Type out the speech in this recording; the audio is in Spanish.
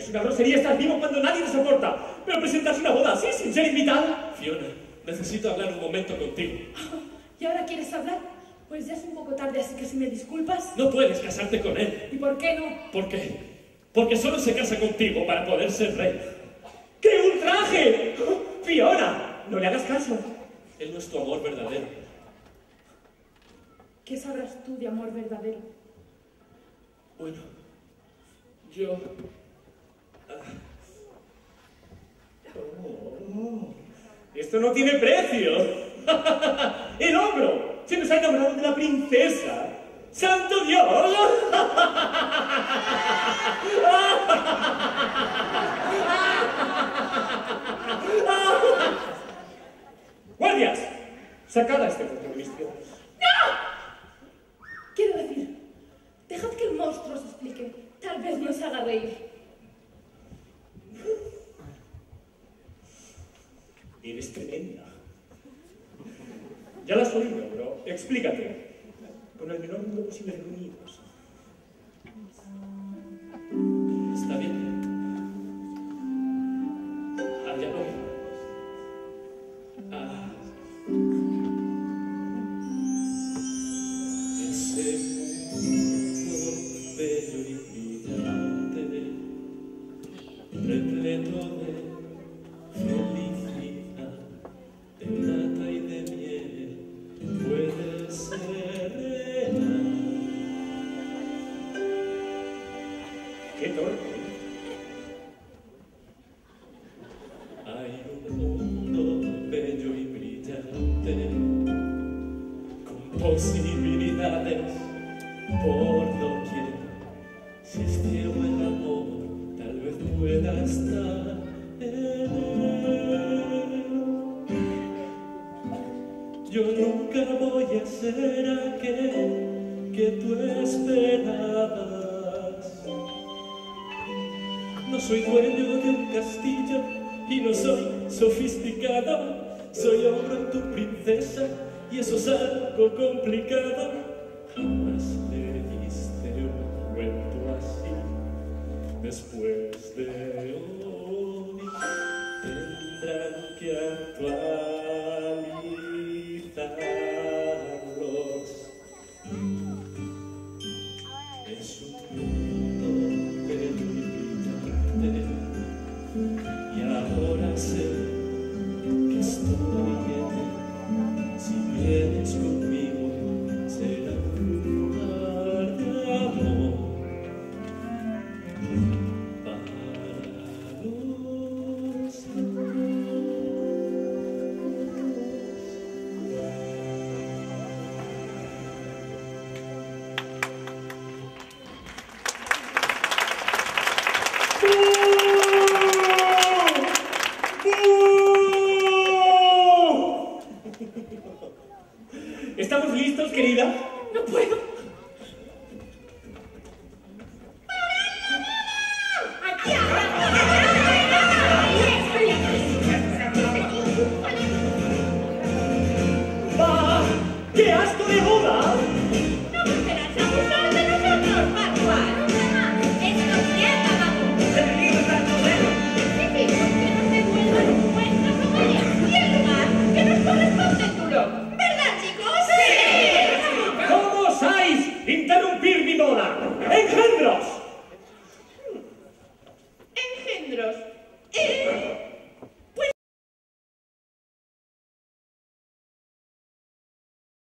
Es una grosería estar vivo cuando nadie te soporta. Pero presentarse una boda así sin ser invitado. Fiona, necesito hablar un momento contigo. ¿Y ahora quieres hablar? Pues ya es un poco tarde, así que si me disculpas. No puedes casarte con él. ¿Y por qué no? ¿Por qué? Porque solo se casa contigo para poder ser rey. ¡Qué ultraje! Fiona, no le hagas caso. Él no es tu amor verdadero. ¿Qué sabrás tú de amor verdadero? Bueno, yo... Esto no tiene precio. El hombro se nos ha enamorado de la princesa. ¡Santo Dios! ¡Guardias! Sacad a este monstruo. Quiero decir, dejad que el monstruo se explique. Tal vez nos haga reír. Eres tremenda. Ya la has oído, bro. Explícate. Con el menor número posible de ruidos. Está bien. Allá voy. Ah. Ese mundo bello y brillante, repleto de posibilidades por doquier. Si es ciego el amor, tal vez pueda estar en él. Yo nunca voy a ser aquel que tú esperabas. No soy dueño de un castillo y no soy sofisticado. Soy ahora tu princesa y eso es algo complicado. Jamás le diste un cuento así. Después de hoy tendrán que actualizarlos. Es un mundo brillante y ahora sé que estoy ¿Estamos listos, querida? No puedo. ¡Va! ¡Qué asco de boda! cilindros